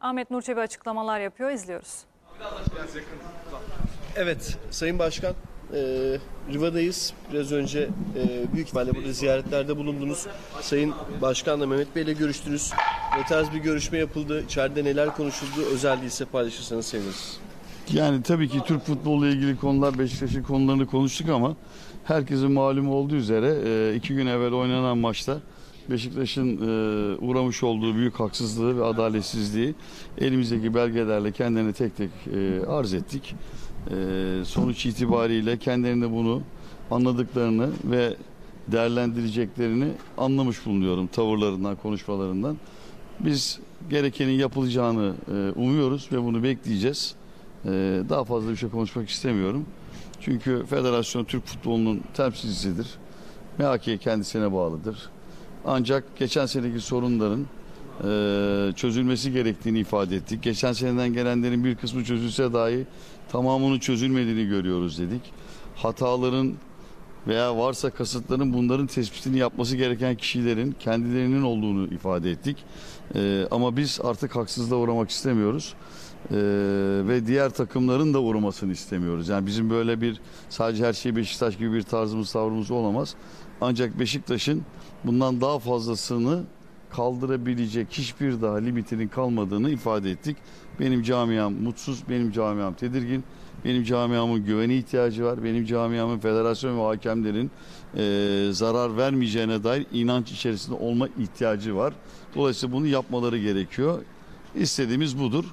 Ahmet Nur Çebi açıklamalar yapıyor. İzliyoruz. Evet, Sayın Başkan, e, Riva'dayız. Biraz önce e, büyük ihtimalle burada ziyaretlerde bulundunuz. Sayın Başkanla Mehmet Bey ile görüştünüz. Ne tarz bir görüşme yapıldı? İçeride neler konuşuldu? Özel değilse paylaşırsanız seviniriz. Yani tabii ki Türk futboluyla ilgili konular Beşiktaş'ın konularını konuştuk ama herkesin malum olduğu üzere e, iki gün evvel oynanan maçta Beşiktaş'ın e, uğramış olduğu büyük haksızlığı ve adaletsizliği elimizdeki belgelerle kendilerine tek tek e, arz ettik. E, sonuç itibariyle kendilerine bunu anladıklarını ve değerlendireceklerini anlamış bulunuyorum tavırlarından, konuşmalarından. Biz gerekenin yapılacağını e, umuyoruz ve bunu bekleyeceğiz. Ee, daha fazla bir şey konuşmak istemiyorum. Çünkü federasyon Türk futbolunun temsilcisidir. MHK kendisine bağlıdır. Ancak geçen seneki sorunların e, çözülmesi gerektiğini ifade ettik. Geçen seneden gelenlerin bir kısmı çözülse dahi tamamının çözülmediğini görüyoruz dedik. Hataların veya varsa kasıtların bunların tespitini yapması gereken kişilerin kendilerinin olduğunu ifade ettik. Ee, ama biz artık haksızlığa uğramak istemiyoruz. Ee, ve diğer takımların da uğramasını istemiyoruz. Yani bizim böyle bir sadece her şey Beşiktaş gibi bir tarzımız tavrımız olamaz. Ancak Beşiktaş'ın bundan daha fazlasını kaldırabilecek hiçbir daha limitinin kalmadığını ifade ettik. Benim camiam mutsuz, benim camiam tedirgin, benim camiamın güvene ihtiyacı var, benim camiamın federasyon ve hakemlerin e, zarar vermeyeceğine dair inanç içerisinde olma ihtiyacı var. Dolayısıyla bunu yapmaları gerekiyor. İstediğimiz budur.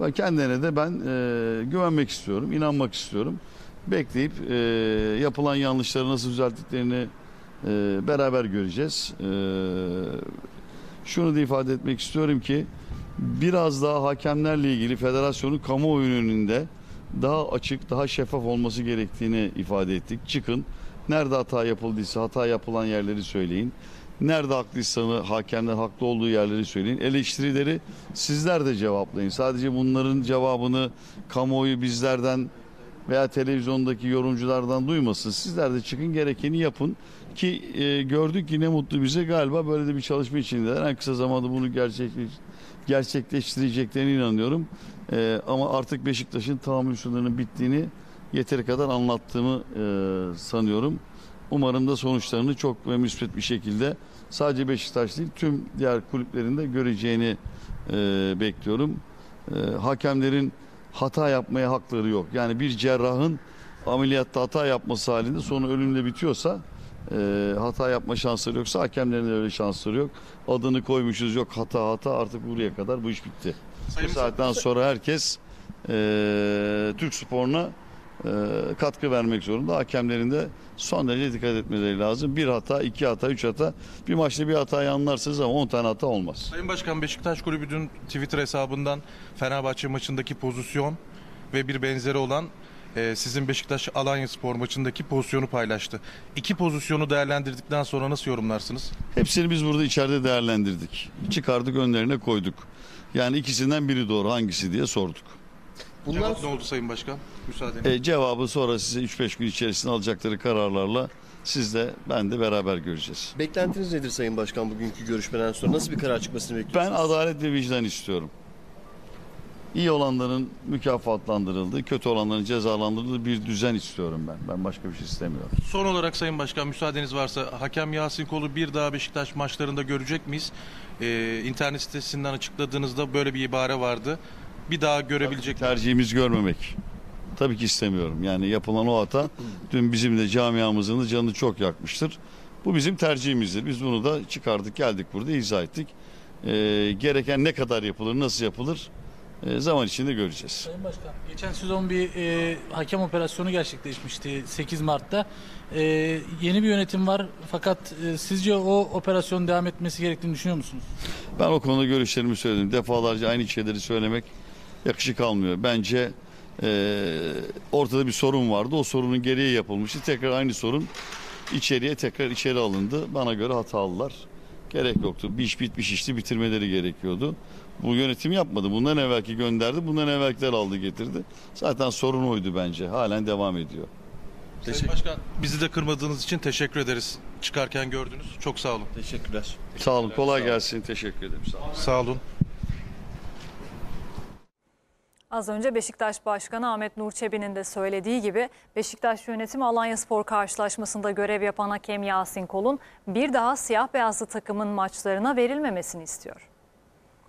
Ve kendilerine de ben e, güvenmek istiyorum, inanmak istiyorum. Bekleyip e, yapılan yanlışları nasıl düzelttiklerini e, beraber göreceğiz. E, şunu da ifade etmek istiyorum ki biraz daha hakemlerle ilgili federasyonun kamuoyunun önünde daha açık, daha şeffaf olması gerektiğini ifade ettik. Çıkın, nerede hata yapıldıysa hata yapılan yerleri söyleyin. Nerede haklıysanız hakemler haklı olduğu yerleri söyleyin. Eleştirileri sizler de cevaplayın. Sadece bunların cevabını kamuoyu bizlerden veya televizyondaki yorumculardan duymasın. Sizler de çıkın gerekeni yapın ki e, gördük ki ne mutlu bize galiba böyle de bir çalışma içindeler. En kısa zamanda bunu gerçekleş, gerçekleştireceklerine inanıyorum. E, ama artık Beşiktaş'ın tahammül sınırının bittiğini yeteri kadar anlattığımı e, sanıyorum. Umarım da sonuçlarını çok ve müspet bir şekilde sadece Beşiktaş değil tüm diğer kulüplerinde göreceğini e, bekliyorum. E, hakemlerin hata yapmaya hakları yok. Yani bir cerrahın ameliyatta hata yapması halinde sonu ölümle bitiyorsa e, hata yapma şansları yoksa hakemlerin öyle şansları yok. Adını koymuşuz yok hata hata artık buraya kadar bu iş bitti. Bu saatten sonra herkes e, Türk sporuna katkı vermek zorunda. Hakemlerin de son derece dikkat etmeleri lazım. Bir hata, iki hata, üç hata. Bir maçta bir hatayı anlarsınız ama on tane hata olmaz. Sayın Başkan Beşiktaş Kulübü dün Twitter hesabından Fenerbahçe maçındaki pozisyon ve bir benzeri olan e, sizin Beşiktaş Alanya Spor maçındaki pozisyonu paylaştı. İki pozisyonu değerlendirdikten sonra nasıl yorumlarsınız? Hepsini biz burada içeride değerlendirdik. Çıkardık önlerine koyduk. Yani ikisinden biri doğru hangisi diye sorduk. Bundan Cevap ne oldu Sayın Başkan? Müsaadenizle. E, cevabı sonra size 3-5 gün içerisinde alacakları kararlarla siz de ben de beraber göreceğiz. beklentiniz nedir Sayın Başkan bugünkü görüşmeden sonra? Nasıl bir karar çıkmasını Ben bekliyorsunuz? adalet ve vicdan istiyorum. İyi olanların mükafatlandırıldığı, kötü olanların cezalandırıldığı bir düzen istiyorum ben. Ben başka bir şey istemiyorum. Son olarak Sayın Başkan müsaadeniz varsa hakem Yasin Kol'u bir daha Beşiktaş maçlarında görecek miyiz? E, internet sitesinden açıkladığınızda böyle bir ibare vardı. Bir daha görebilecek Tercihimiz görmemek. Tabii ki istemiyorum. Yani yapılan o hata dün bizim de camiamızın da canını çok yakmıştır. Bu bizim tercihimizdir. Biz bunu da çıkardık geldik burada izah ettik. Ee, gereken ne kadar yapılır, nasıl yapılır e, zaman içinde göreceğiz. Sayın Başkan, geçen sezon bir e, hakem operasyonu gerçekleşmişti 8 Mart'ta. E, yeni bir yönetim var fakat e, sizce o operasyon devam etmesi gerektiğini düşünüyor musunuz? Ben o konuda görüşlerimi söyledim. Defalarca aynı şeyleri söylemek yakışık almıyor. Bence e, ortada bir sorun vardı. O sorunun gereği yapılmıştı. Tekrar aynı sorun içeriye tekrar içeri alındı. Bana göre hatalılar. Gerek yoktu. Bir iş bitmiş işti bitirmeleri gerekiyordu. Bu yönetim yapmadı. Bundan evvelki gönderdi. Bundan evvelkiler aldı getirdi. Zaten sorun oydu bence. Halen devam ediyor. Sayın Başkan bizi de kırmadığınız için teşekkür ederiz. Çıkarken gördünüz. Çok sağ olun. Teşekkürler. Sağ olun. Kolay gelsin. Teşekkür ederim. Sağ olun. Sağ olun. Az önce Beşiktaş Başkanı Ahmet Nur Çebi'nin de söylediği gibi Beşiktaş yönetimi Alanya Spor karşılaşmasında görev yapan hakem Yasin Kol'un bir daha siyah beyazlı takımın maçlarına verilmemesini istiyor.